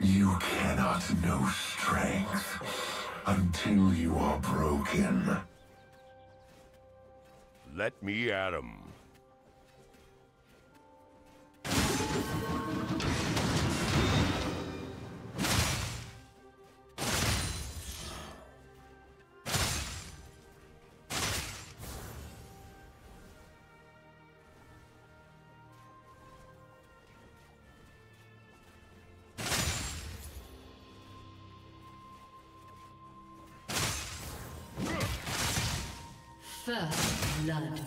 You cannot know strength until you are broken. Let me at him. First blood.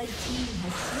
Red team has slain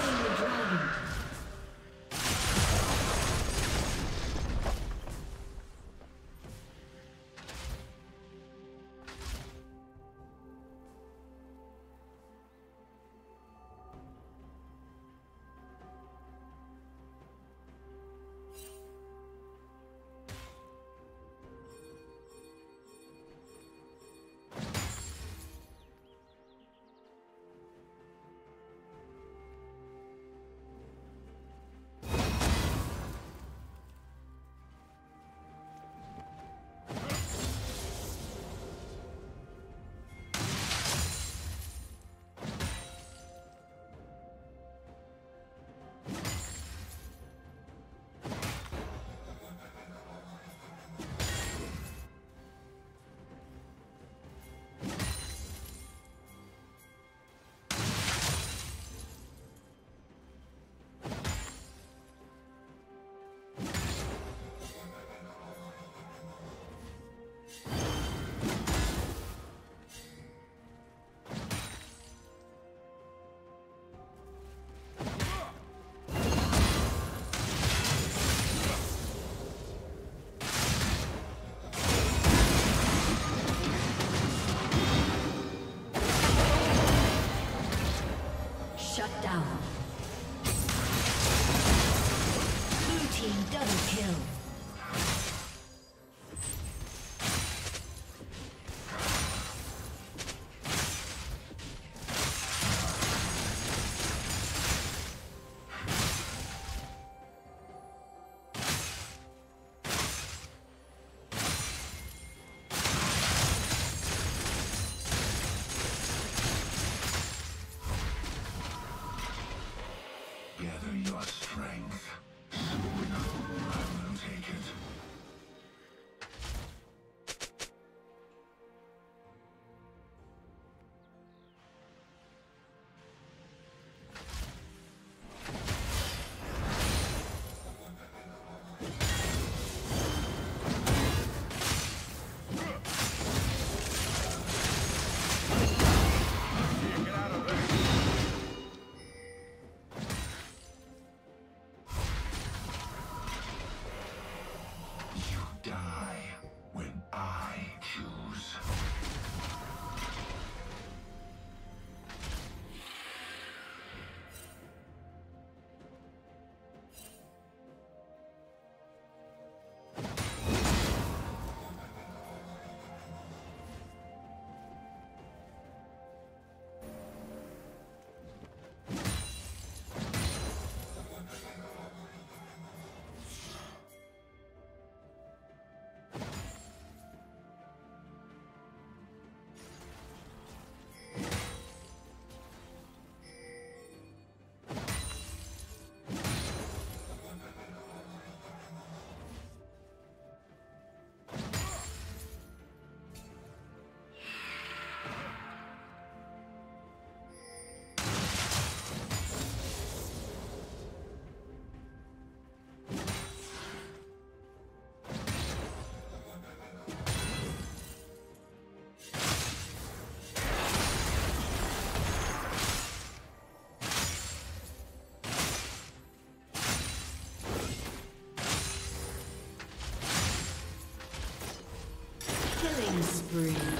spree.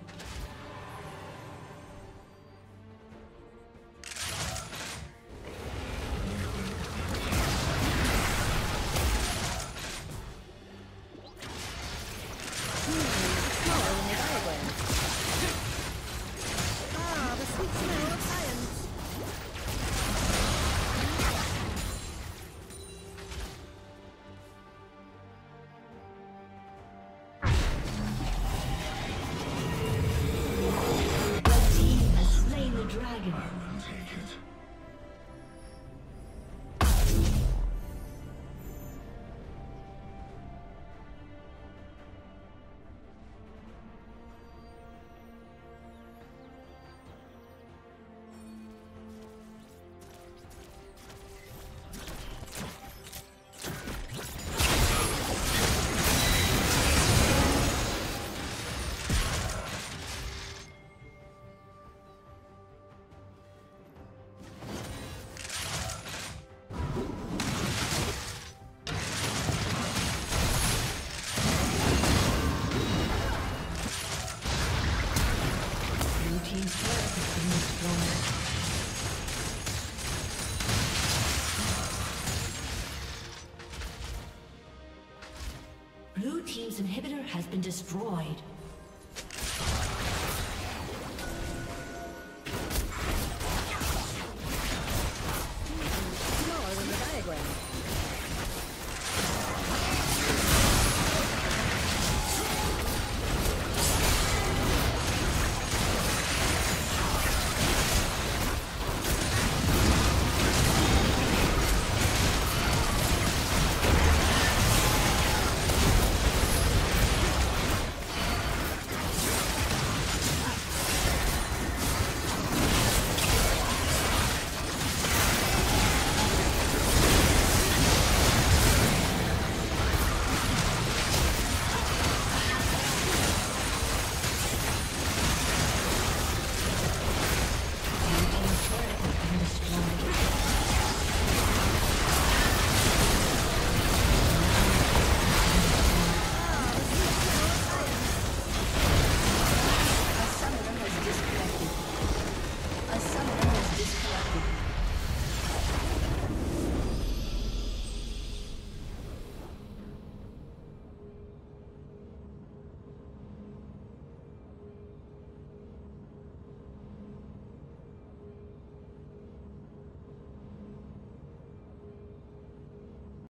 Been destroyed.